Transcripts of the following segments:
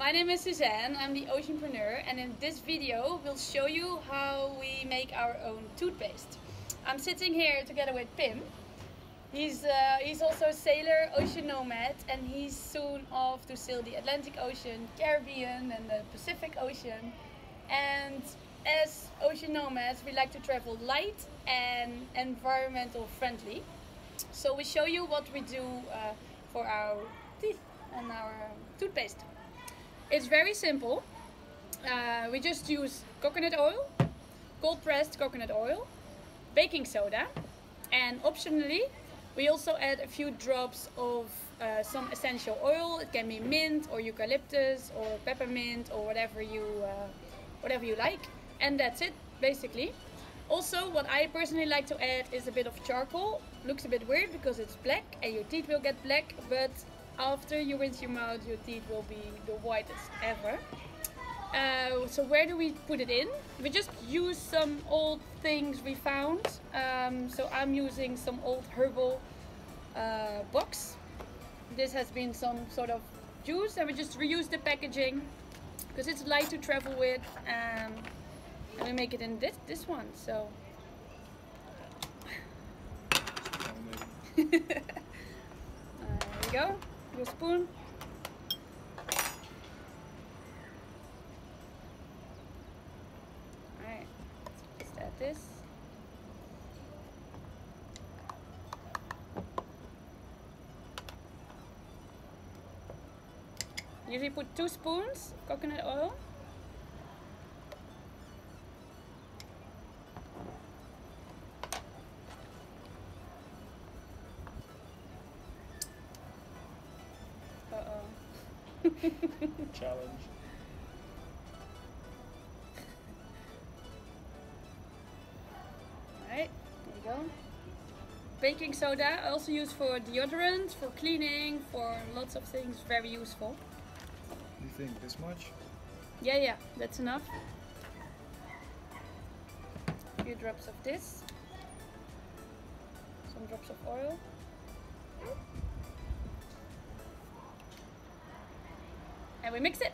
my name is Suzanne, I'm the Oceanpreneur and in this video we'll show you how we make our own toothpaste. I'm sitting here together with Pim. He's, uh, he's also a sailor, ocean nomad and he's soon off to sail the Atlantic Ocean, Caribbean and the Pacific Ocean. And as ocean nomads we like to travel light and environmental friendly. So we show you what we do uh, for our teeth and our toothpaste. It's very simple. Uh, we just use coconut oil, cold pressed coconut oil, baking soda, and optionally we also add a few drops of uh, some essential oil. It can be mint or eucalyptus or peppermint or whatever you uh, whatever you like. And that's it basically. Also, what I personally like to add is a bit of charcoal. Looks a bit weird because it's black and your teeth will get black, but after you rinse your mouth, your teeth will be the whitest ever. Uh, so where do we put it in? We just use some old things we found. Um, so I'm using some old herbal uh, box. This has been some sort of juice and we just reuse the packaging because it's light to travel with um, and we make it in this, this one. So uh, there we go your spoon. Alright, add this. Usually put two spoons coconut oil. Challenge. Alright, there you go. Baking soda I also use for deodorant, for cleaning, for lots of things, very useful. You think this much? Yeah, yeah, that's enough. A few drops of this. Some drops of oil. And we mix it.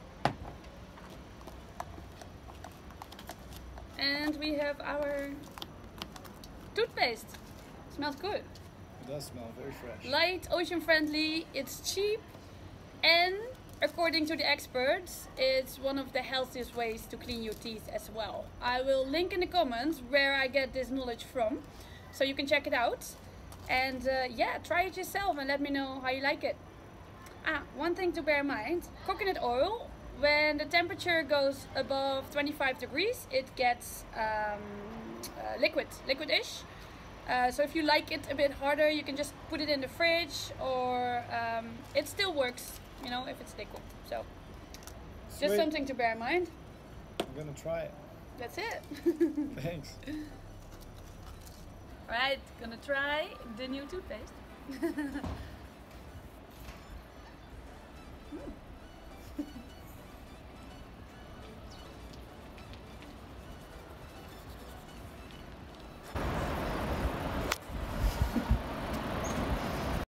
And we have our toothpaste. Smells good. It does smell very fresh. Light, ocean friendly, it's cheap, and according to the experts, it's one of the healthiest ways to clean your teeth as well. I will link in the comments where I get this knowledge from, so you can check it out. And uh, yeah, try it yourself and let me know how you like it. Ah, one thing to bear in mind, coconut oil, when the temperature goes above 25 degrees, it gets um, uh, liquid, liquid-ish. Uh, so if you like it a bit harder, you can just put it in the fridge or um, it still works, you know, if it's liquid. So just Sweet. something to bear in mind. I'm gonna try it. That's it. Thanks. Alright, gonna try the new toothpaste.